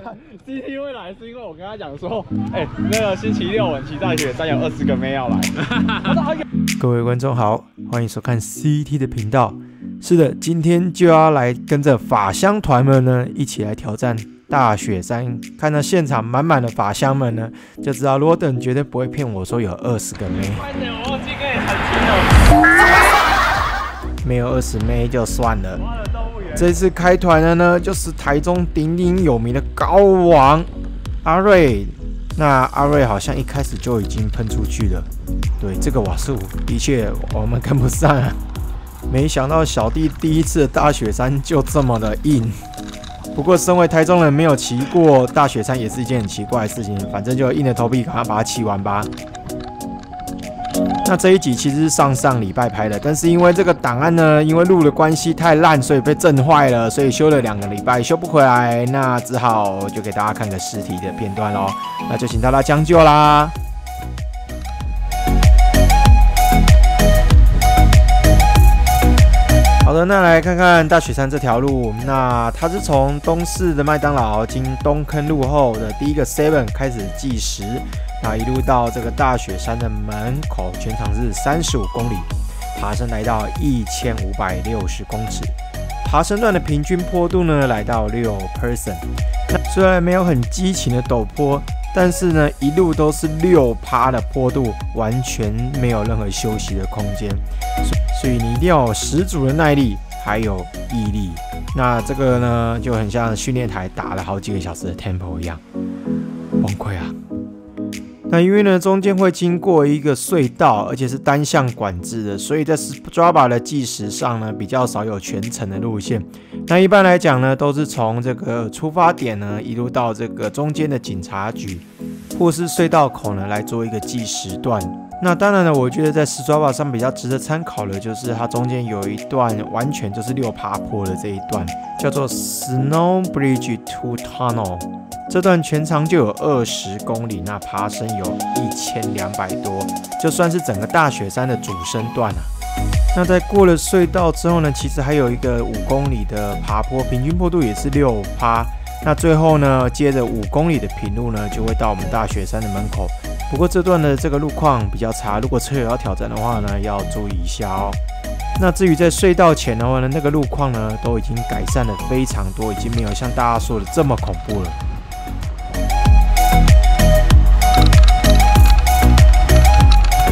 CT 会来是因为我跟他讲说，哎、那个星期六文琪大雪山有二十个妹要来。各位观众好，欢迎收看 CT 的频道。是的，今天就要来跟着法香团们呢一起来挑战大雪山。看到现场满满的法香们呢，就知道罗登绝对不会骗我说有二十个妹。没有二十妹就算了。这次开团的呢，就是台中鼎鼎有名的高王阿瑞。那阿瑞好像一开始就已经喷出去了，对这个瓦数的确我们跟不上啊。没想到小弟第一次的大雪山就这么的硬。不过身为台中人，没有骑过大雪山也是一件很奇怪的事情。反正就硬着头皮赶快把它骑完吧。那这一集其实是上上礼拜拍的，但是因为这个档案呢，因为录的关系太烂，所以被震坏了，所以修了两个礼拜，修不回来，那只好就给大家看个实体的片段喽。那就请大家将就啦。好的，那来看看大雪山这条路。那它是从东市的麦当劳经东坑路后的第一个 Seven 开始计时，那一路到这个大雪山的门口，全长是三十五公里，爬升来到一千五百六十公尺，爬升段的平均坡度呢来到六 percent。那虽然没有很激情的陡坡，但是呢一路都是六趴的坡度，完全没有任何休息的空间。所以你一定要有十足的耐力，还有毅力。那这个呢，就很像训练台打了好几个小时的 tempo 一样，崩溃啊！那因为呢，中间会经过一个隧道，而且是单向管制的，所以在 Strava 的计时上呢，比较少有全程的路线。那一般来讲呢，都是从这个出发点呢，一路到这个中间的警察局或是隧道口呢，来做一个计时段。那当然了，我觉得在 Strava 上比较值得参考的，就是它中间有一段完全就是六爬坡的这一段，叫做 Snow Bridge to Tunnel。这段全长就有二十公里，那爬升有一千两百多，就算是整个大雪山的主升段啊。那在过了隧道之后呢，其实还有一个五公里的爬坡，平均坡度也是六趴。那最后呢，接着五公里的平路呢，就会到我们大雪山的门口。不过这段的这个路况比较差，如果车友要挑战的话呢，要注意一下哦。那至于在隧道前的话呢，那个路况呢都已经改善了非常多，已经没有像大家说的这么恐怖了。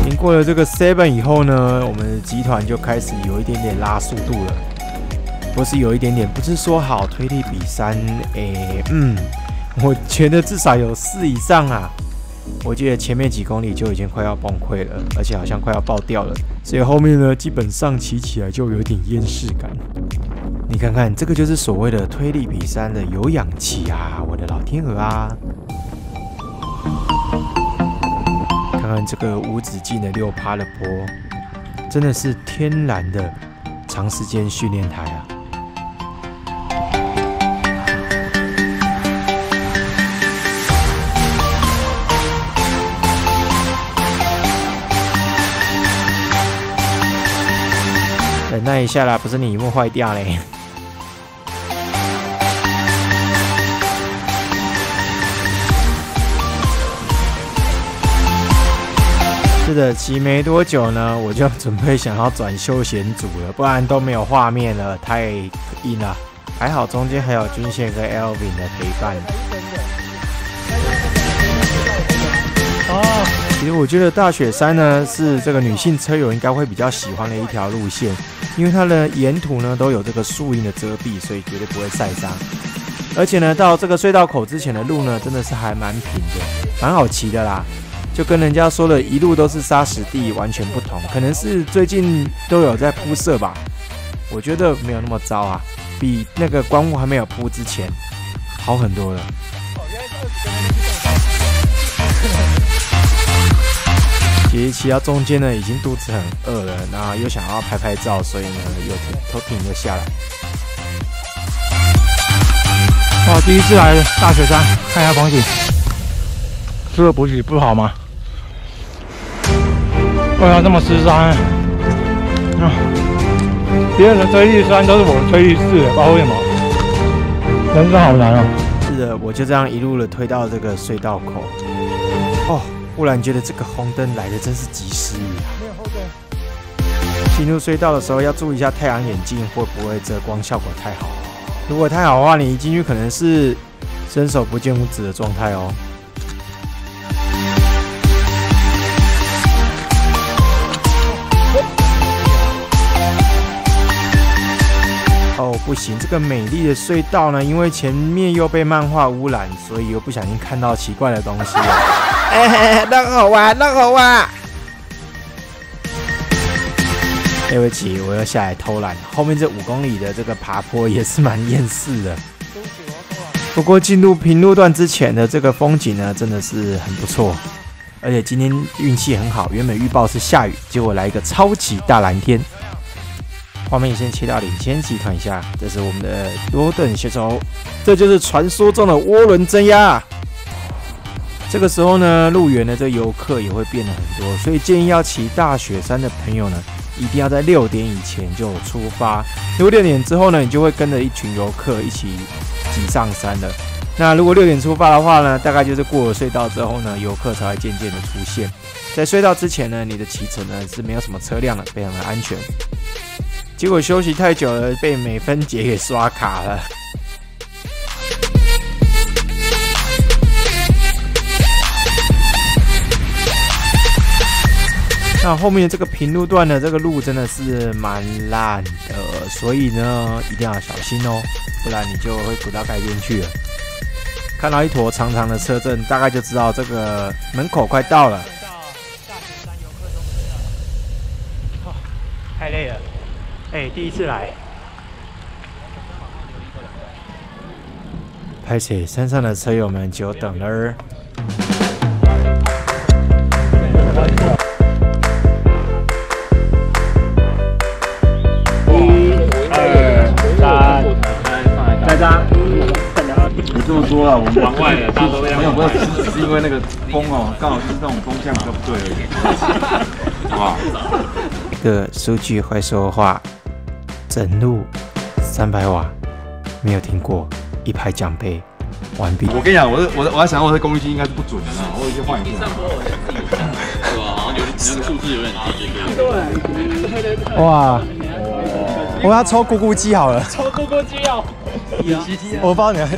经过了这个 Seven 以后呢，我们集团就开始有一点点拉速度了，不是有一点点，不是说好推力比三，诶，嗯，我觉得至少有四以上啊。我记得前面几公里就已经快要崩溃了，而且好像快要爆掉了，所以后面呢，基本上骑起来就有点厌世感。你看看，这个就是所谓的推力比三的有氧骑啊，我的老天鹅啊！看看这个无止境的六趴的坡，真的是天然的长时间训练台啊！忍耐一下啦，不是你屏幕坏掉嘞。是的，骑没多久呢，我就准备想要转休闲组了，不然都没有画面了，太硬了。还好中间还有军线跟 Elvin 的陪伴。我觉得大雪山呢是这个女性车友应该会比较喜欢的一条路线，因为它的沿途呢都有这个树荫的遮蔽，所以绝对不会晒伤。而且呢，到这个隧道口之前的路呢，真的是还蛮平的，蛮好骑的啦。就跟人家说的一路都是砂石地完全不同，可能是最近都有在铺设吧。我觉得没有那么糟啊，比那个光雾还没有铺之前好很多了。其实骑到中间呢，已经肚子很饿了，然后又想要拍拍照，所以呢又停都停了下来。哇，第一次来大雪山，看一下风景。吃了补给不好吗？为什么这么湿山？啊，别人的推力山都是我的推力四，不知道为什么。人生好难啊！是的，我就这样一路的推到这个隧道口。哦，忽然觉得这个红灯来的真是及时雨啊！没有后灯。进入隧道的时候要注意一下太阳眼镜会不会遮光效果太好。如果太好的话，你一进去可能是伸手不见五指的状态哦。哦，不行，这个美丽的隧道呢，因为前面又被漫画污染，所以又不小心看到奇怪的东西了。哎，那个好玩，那个好玩。对不起，我要下来偷懒。后面这五公里的这个爬坡也是蛮厌世的。不过进入平路段之前的这个风景呢，真的是很不错。而且今天运气很好，原本预报是下雨，结果来一个超级大蓝天。画面先切到领先集团下，这是我们的罗顿选手，这就是传说中的涡轮增压。这个时候呢，入园的这游客也会变得很多，所以建议要骑大雪山的朋友呢，一定要在六点以前就出发。如果六点之后呢，你就会跟着一群游客一起挤上山了。那如果六点出发的话呢，大概就是过了隧道之后呢，游客才会渐渐的出现。在隧道之前呢，你的骑乘呢是没有什么车辆的，非常的安全。结果休息太久了，被美分姐给刷卡了。那后面这个平路段的这个路真的是蛮烂的，所以呢一定要小心哦，不然你就会滚到改边去了。看到一坨长长的车阵，大概就知道这个门口快到了。太累了。哎，第一次来。拍摄山上的车友们久等了。往外的，大家都这样。没有，不是，只是因为那个风哦，刚好是这种风向比较不对而已，好不好？个数据会说话，整路三百瓦，没有听过，一排奖杯，完毕。我跟你讲，我是我我在想，我的功率计应该是不准的呢，我已经换一次了。对吧？好像有那个数字有点低。对。哇！我要抽咕咕鸡好了。抽咕咕鸡哦。我帮你。人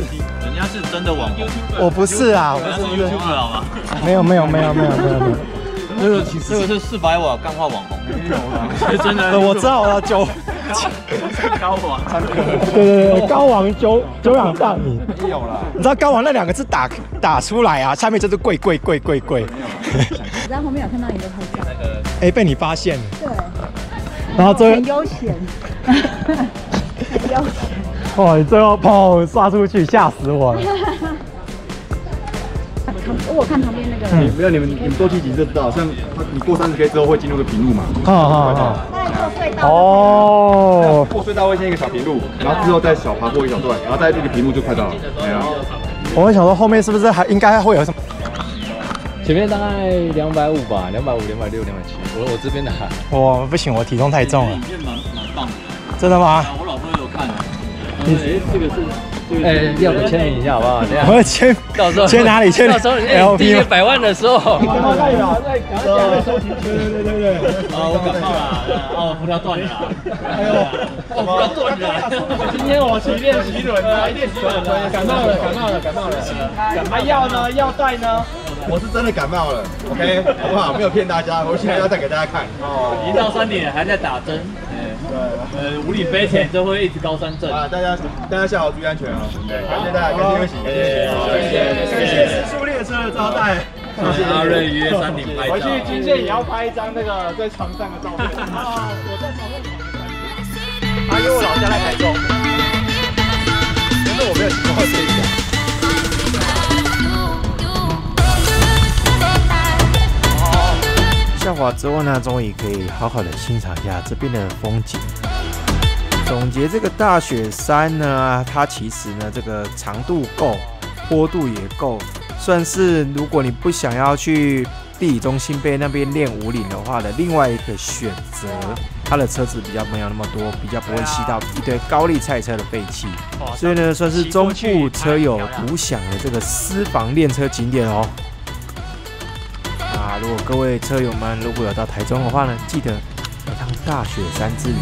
家是真的网红。我不是啊，我不是 YouTube 好吗？没有没有没有没有没有没有。这个这个是四百瓦钢化网红，是真的。我知道，我要九高网，对对对，高网九九氧大米没有了。你知道高网那两个字打打出来啊，下面就是贵贵贵贵贵。我在后面有看到你的拍照，哎，被你发现了。对，然后最很悠闲，很悠闲。哦，你最后砰刷出去，吓死我了。我看旁边那个，没有你们你们多去几次知道，像你过三十 K 之后会进入个平路嘛？好好好。过隧道。哦。过隧道会先一个小平路，然后之后再小爬过一小段，然后再这个平路就快到了。对啊。我会想说后面是不是还应该会有什么？前面大概两百五吧，两百五、两百六、两百七。我我这边的。我不行，我体重太重了。影片蛮蛮棒的。真的吗？我老婆有看。哎，这个是。哎，要不签名一下好不好？我要签，到时候签哪里？签 到时候 LP 第一百万的时候。对对对对对。啊，我感冒了，哦，葡萄断了。哎呦，我，葡萄断了。今天我去练习轮，来练习轮。感冒了，感冒了，感冒了。感冒药呢？药袋呢？我是真的感冒了，OK，好不好？没有骗大家，我现在要再给大家看。哦，一到三点还在打针。对，呃，五里飞前就会一直高山症。啊，大家大家下好，注意安全啊！对，感谢大家，感谢休息，感谢，谢谢时速列车的招待。谢谢阿瑞约山顶拍照。回去军舰也要拍一张那个在床上的照片。啊，我在床上拍。阿约我老家在台中，但是我没有听过这一讲。下滑之后呢，终于可以好好的欣赏一下这边的风景。总结这个大雪山呢，它其实呢这个长度够，坡度也够，算是如果你不想要去地理中心碑那边练五岭的话的另外一个选择。它的车子比较没有那么多，比较不会吸到一堆高丽菜车的废气，所以呢，算是中部车友独享的这个私房练车景点哦。啊，如果各位车友们如果有到台中的话呢，记得来趟大雪山之旅。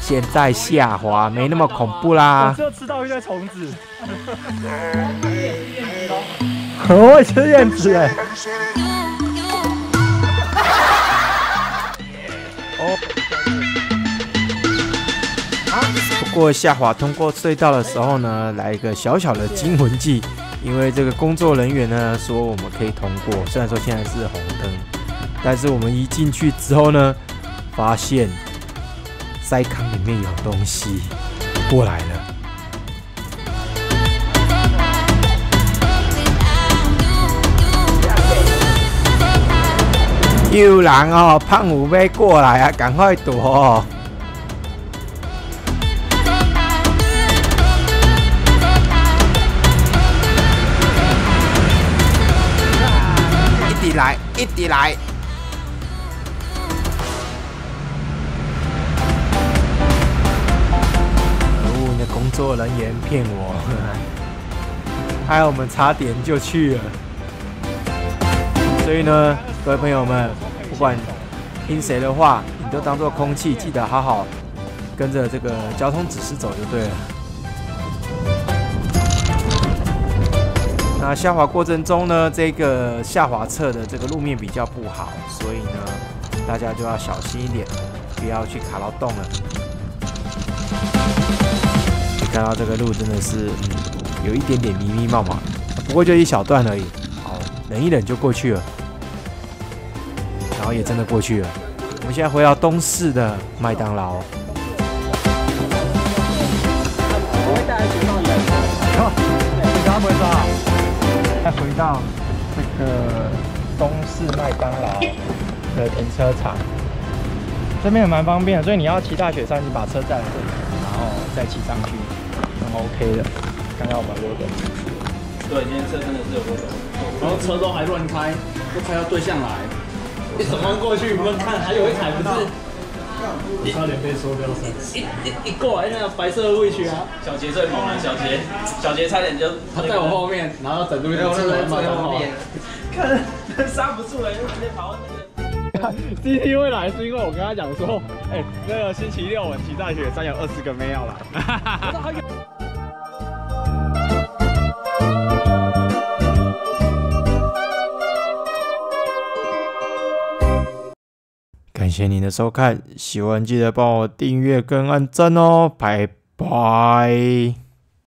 现在下滑没那么恐怖啦。就吃到一堆虫子。我会吃燕子哎。不过下滑通过隧道的时候呢，来一个小小的惊魂记，因为这个工作人员呢说我们可以通过，虽然说现在是红灯，但是我们一进去之后呢，发现塞坑里面有东西过来了。有人哦，胖虎妹过来啊，赶快躲！一一滴来！哦，那工作人员骗我，害我们差点就去了。所以呢？各位朋友们，不管听谁的话，你都当做空气，记得好好跟着这个交通指示走就对了。那下滑过程中呢，这个下滑侧的这个路面比较不好，所以呢，大家就要小心一点，不要去卡到洞了。你看到这个路真的是，嗯，有一点点迷迷冒冒，不过就一小段而已，好，忍一忍就过去了。然后也真的过去了。我们现在回到东市的麦当劳。我 再回到这个东市麦当劳的停车场，这边也蛮方便的，所以你要骑大雪山，你把车站这里，然后再骑上去，很 OK 的。刚刚我们录的。对，今天车真的是有多陡，然后车都还乱开，都开到对向来。一转弯过去，你们看，还有一台不是，差点被说掉三次。一一一过来，那个白色的位区啊，小杰最猛了，小杰，小杰差点就他在我后面，然后整路都是人在后面，看刹不住了，就直接跑到那个。C T 会来是因为我跟他讲说，哎，那个星期六我骑大雪山有二十个妹要来。谢谢您的收看，喜欢记得帮我订阅跟按赞哦，拜拜。